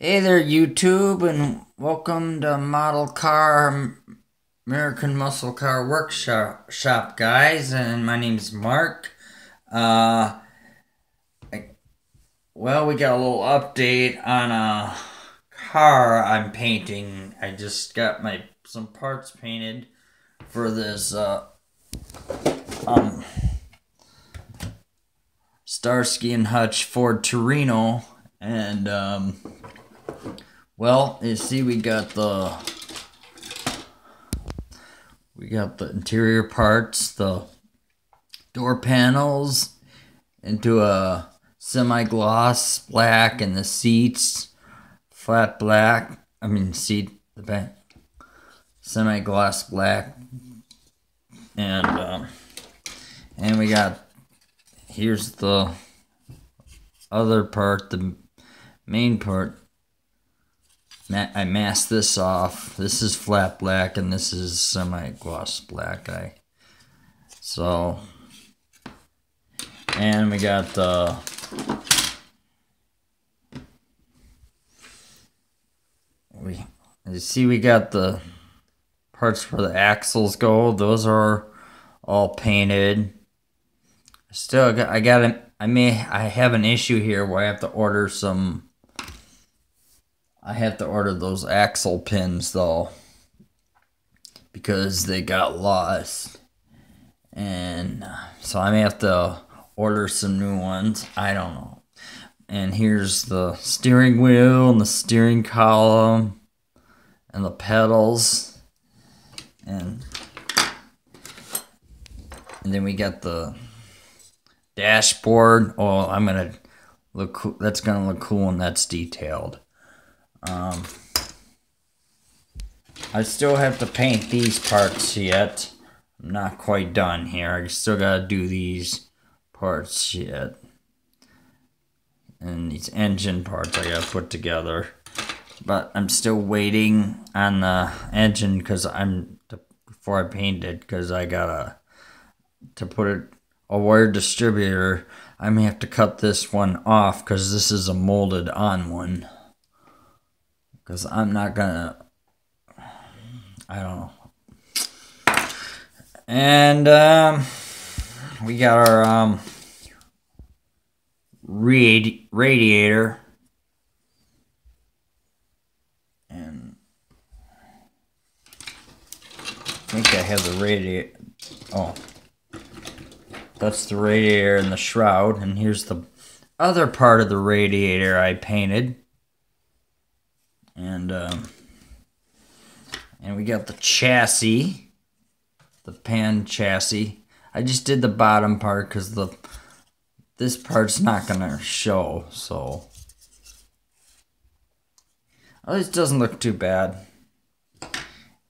Hey there, YouTube, and welcome to Model Car American Muscle Car Workshop, shop, guys. And my name's Mark. Uh, I, well, we got a little update on a car I'm painting. I just got my some parts painted for this uh, um Starsky and Hutch Ford Torino, and um well, you see, we got the we got the interior parts, the door panels into a semi-gloss black, and the seats flat black. I mean, seat the back semi-gloss black, and um, and we got here's the other part, the main part I masked this off. This is flat black and this is semi-gloss black. I so and we got the we you see we got the parts where the axles go. Those are all painted. Still, I got I may I have an issue here where I have to order some I have to order those axle pins though because they got lost. And uh, so I may have to order some new ones. I don't know. And here's the steering wheel and the steering column and the pedals. And and then we got the dashboard. Oh, I'm gonna look cool. That's gonna look cool and that's detailed. Um, I still have to paint these parts yet. I'm not quite done here. I still gotta do these parts yet. And these engine parts I gotta put together. But I'm still waiting on the engine because I'm before I paint it because I gotta to put it a wire distributor. I may have to cut this one off because this is a molded on one because I'm not gonna. I don't know. And um, we got our um, radi- radiator. And I think I have the radiator. Oh. That's the radiator and the shroud. And here's the other part of the radiator I painted and um, and we got the chassis, the pan chassis. I just did the bottom part because the this part's not gonna show, so oh, this doesn't look too bad.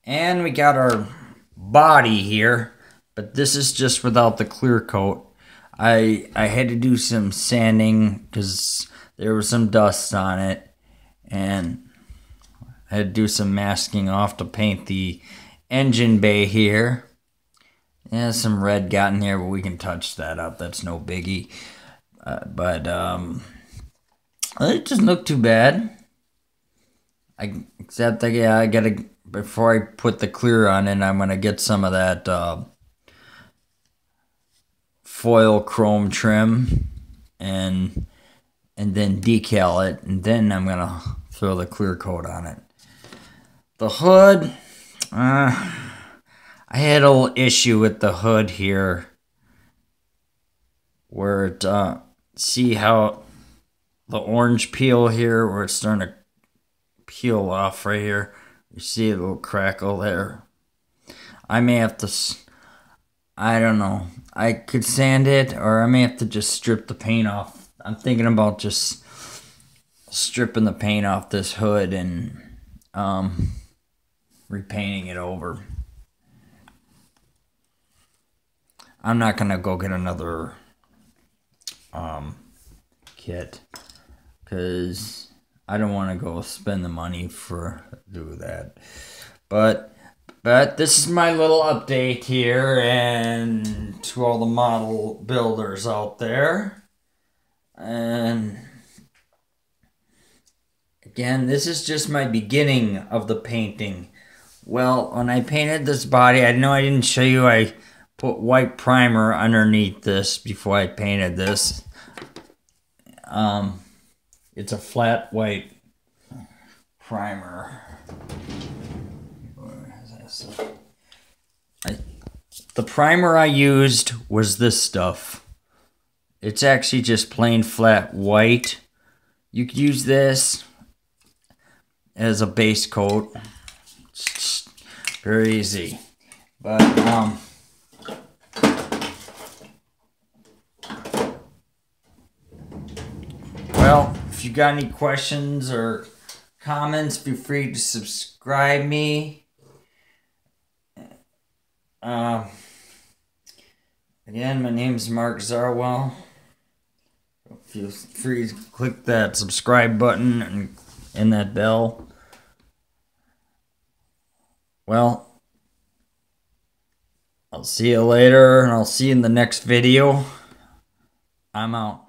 And we got our body here, but this is just without the clear coat. I I had to do some sanding because there was some dust on it, and I had to do some masking off to paint the engine bay here. Yeah, some red got in here, but we can touch that up. That's no biggie. Uh, but um, it doesn't look too bad. I except yeah, I gotta before I put the clear on it, I'm gonna get some of that uh, foil chrome trim and and then decal it, and then I'm gonna throw the clear coat on it. The hood, uh, I had a little issue with the hood here. Where it, uh, see how the orange peel here, where it's starting to peel off right here. You see a little crackle there. I may have to, I don't know. I could sand it, or I may have to just strip the paint off. I'm thinking about just stripping the paint off this hood and, um, repainting it over. I'm not gonna go get another um, kit because I don't want to go spend the money for do that. But but this is my little update here, and to all the model builders out there, and Again, this is just my beginning of the painting. Well, when I painted this body, I know I didn't show you, I put white primer underneath this before I painted this. Um, it's a flat white primer. I, the primer I used was this stuff. It's actually just plain flat white. You could use this as a base coat. Very easy. But, um, well, if you got any questions or comments, feel free to subscribe me. Uh, again, my name is Mark Zarwell. Feel free to click that subscribe button and, and that bell. Well, I'll see you later, and I'll see you in the next video. I'm out.